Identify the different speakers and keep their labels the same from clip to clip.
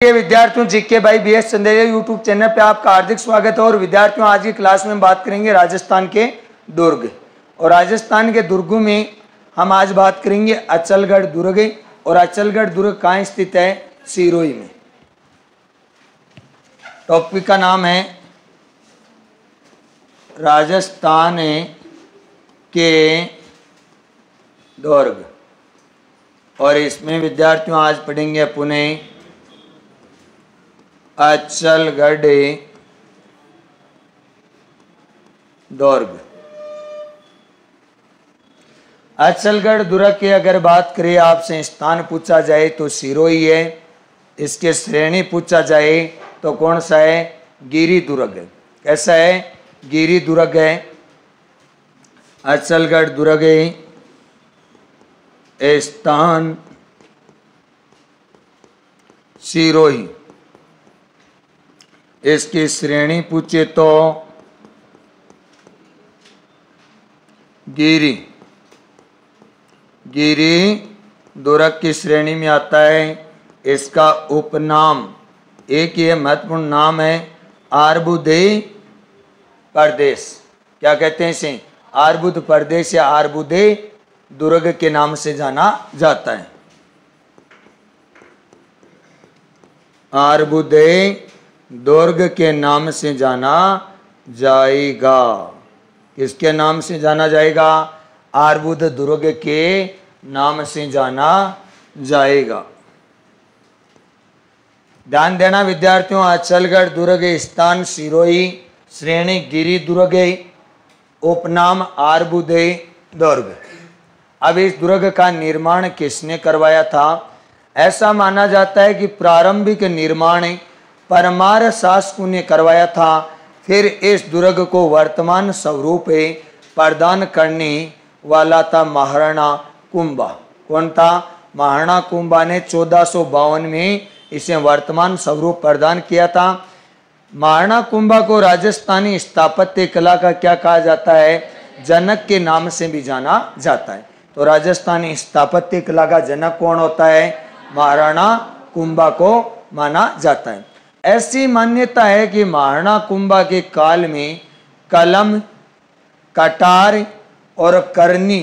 Speaker 1: ये विद्यार्थियों जीके भाई B S Chanderia YouTube channel पे आपका हार्दिक स्वागत है। और विद्यार्थियों, आज की क्लास में बात करेंगे राजस्थान के दुर्ग। और राजस्थान के दुर्गों में हम आज बात करेंगे अचलगढ़ दुर्ग। और अचलगढ़ दुर्ग कहाँ स्थित है? सिरोही में। टॉपिक का नाम है, राजस्थान के दुर्ग। और इसमें विद्यार्थियों आज पढ़ेंगे पुणे अचलगढ़ दुर्ग। अचलगढ़ दुर्ग की अगर बात करें, आपसे स्थान पूछा जाए तो सिरोही है। इसके श्रेणी पूछा जाए तो कौन सा है? गिरी दुर्ग। कैसा है? गिरी दुर्ग है। अचलगढ़ दुर्ग है स्थान सिरोही। इसकी श्रेणी पूछे तो गिरी। गिरी दुर्ग की श्रेणी में आता है। इसका उपनाम, एक ये महत्वपूर्ण नाम है, आर्बुदे प्रदेश। क्या कहते हैं इसे? आर्बुद प्रदेश या आर्बुदे दुर्ग के नाम से जाना जाता है। आर्बुदे दुर्ग के नाम से जाना जाएगा। किसके नाम से जाना जाएगा? आर्बुद दुर्ग के नाम से जाना जाएगा। ध्यान देना विद्यार्थियों, अचलगढ़ दुर्ग स्थान सिरोही, श्रेणी गिरी दुर्ग, उपनाम आर्बुदे दुर्ग। अब इस दुर्ग का निर्माण किसने करवाया था? ऐसा माना जाता है कि प्रारंभिक निर्माण परमार शासकों ने करवाया था। फिर इस दुर्ग को वर्तमान स्वरूप प्रदान करने वाला था महाराणा कुंभा। कौन था? महाराणा कुंभा ने चौदह में इसे वर्तमान स्वरूप प्रदान किया था। महाराणा कुंभा को राजस्थानी स्थापत्य कला का क्या कहा जाता है? जनक के नाम से भी जाना जाता है। तो राजस्थानी स्थापत्य कला का जनक कौन होता है? महाराणा कुंभा को माना जाता है। ऐसी मान्यता है कि महाराणा कुंभा के काल में कलम, कटार और करनी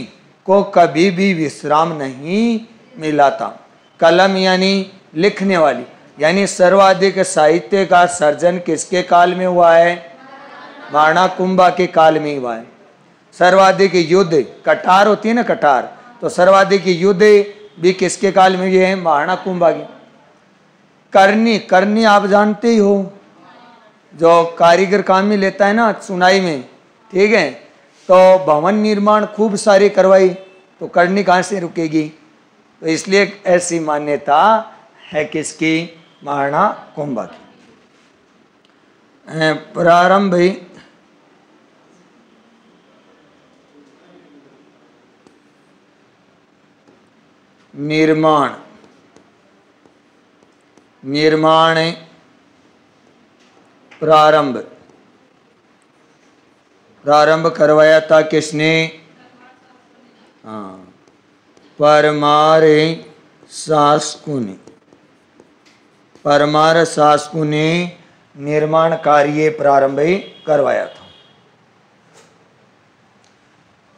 Speaker 1: को कभी भी विश्राम नहीं मिला था। कलम यानी लिखने वाली, यानी सर्वाधिक साहित्य का सर्जन किसके काल में हुआ है? महाराणा कुंभा के काल में हुआ है। सर्वाधिक युद्ध, कटार होती है ना कटार तो सर्वाधिक युद्ध भी किसके काल में ये है? महाराणा कुंभा की। करनी करनी आप जानते ही हो। जो कारीगर काम में लेता है ना सुनाई में, ठीक है? तो भवन निर्माण खूब सारी करवाई तो करनी कहाँ से रुकेगी? तो इसलिए ऐसी मान्यता है किसकी? महाराणा कुंभा की। प्रारंभ निर्माण। निर्माण प्रारंभ। प्रारंभ करवाया था किसने? हाँ परमार शासकों ने परमार शासकों ने निर्माण कार्य प्रारंभ करवाया था।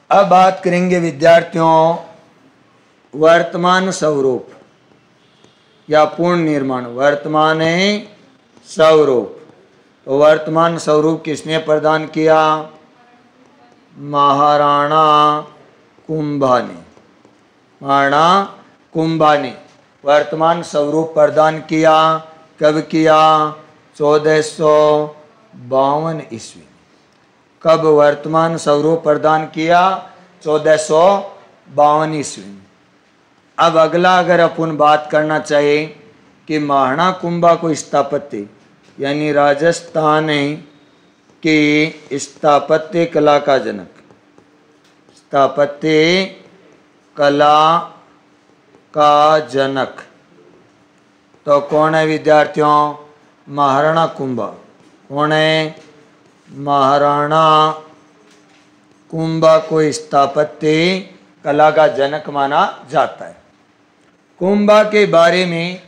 Speaker 1: अब बात करेंगे विद्यार्थियों, वर्तमान स्वरूप। या पूर्ण निर्माण, वर्तमान स्वरूप। तो वर्तमान स्वरूप किसने प्रदान किया? महाराणा कुंभा ने महाराणा कुंभा ने वर्तमान स्वरूप प्रदान किया, कब किया? चौदह सौ बावन ईस्वी कब वर्तमान स्वरूप प्रदान किया? चौदह सौ बावन ईस्वी अब अगला अगर अपन बात करना चाहे कि महाराणा कुंभा को स्थापत्य, यानी राजस्थान के स्थापत्य कला का जनक। स्थापत्य कला का जनक। तो कौन है विद्यार्थियों? महाराणा कुंभा। कौन है? महाराणा कुंभा को स्थापत्य कला का जनक माना जाता है। कुंभा के बारे में